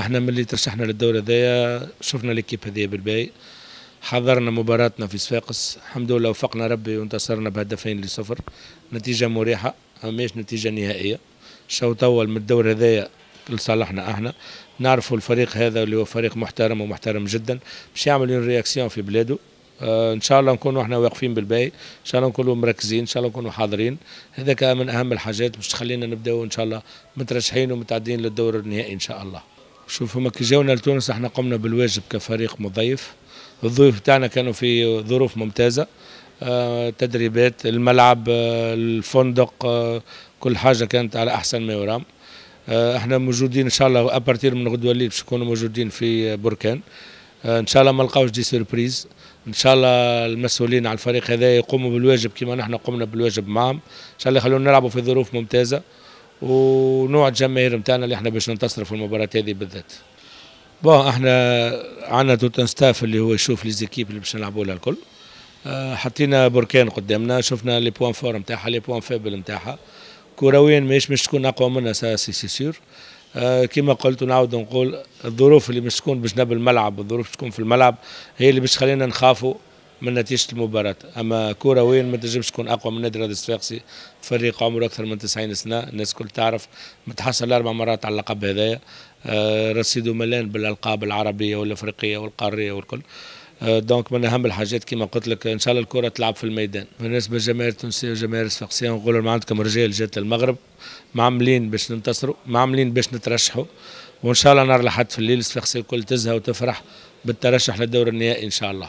إحنا ملي ترشحنا للدورة هذايا شفنا ليكيب هذه بالباهي حضرنا مباراتنا في صفاقس. الحمد لله وفقنا ربي وانتصرنا بهدفين لصفر. نتيجة مريحة ماهيش نتيجة نهائية. الشوط الأول من الدورة هذايا لصالحنا إحنا. نعرفوا الفريق هذا اللي هو فريق محترم ومحترم جدا. باش يعمل رياكسيون في بلاده. آه إن شاء الله نكونوا إحنا واقفين بالباقي إن شاء الله نكونوا مركزين إن شاء الله نكونوا حاضرين. هذاك من أهم الحاجات باش تخلينا نبداو إن شاء الله مترشحين ومتعدين للدور النهائي إن شاء الله. شوفوا ما كي جاونا لتونس إحنا قمنا بالواجب كفريق مضيف. الضيوف تاعنا كانوا في ظروف ممتازة. آه تدريبات الملعب آه الفندق آه كل حاجة كانت على أحسن ما يرام. آه، إحنا موجودين إن شاء الله à partir من غدوة الليل باش نكونوا موجودين في بركان. آه، إن شاء الله ما نلقاوش des surprises إن شاء الله المسؤولين على الفريق هذا يقوموا بالواجب كما نحن قمنا بالواجب معهم إن شاء الله يخلونا نلعبوا في ظروف ممتازة. ونوعد الجماهير نتاعنا اللي إحنا باش ننتصروا في المباراة هذه بالذات. bon إحنا عندنا tout un staff اللي هو يشوف les équipes اللي باش نلعبوا لها الكل. أه حطينا بركان قدامنا شفنا les points forts نتاعها les points faibles نتاعها. كرويا ماهيش باش تكون أقوى منها سي سي سيور آه كما قلت ونعاود نقول الظروف اللي باش تكون باش نبل الملعب والظروف تكون في الملعب هي اللي باش تخلينا نخافوا. من نتيجة المباراة. أما كرويا ما تنجمش تكون أقوى من نادي رياض الصفاقسي فريق عمره أكثر من 90 سنة. الناس كل تعرف متحصل أربع مرات على اللقب هذايا. آه رصيده ملان بالألقاب العربية والأفريقية والقارية والكل. دونك من أهم الحاجات كما قلت لك إن شاء الله الكره تلعب في الميدان. بالنسبة للجماهير التونسيه والجماهير الصفاقسية نقول لهم عندكم رجال جات المغرب معملين باش ننتصروا معملين باش نترشحوا. وإن شاء الله نهار الأحد في الليل الصفاقسية الكل تزهى وتفرح بالترشح للدور النهائي إن شاء الله.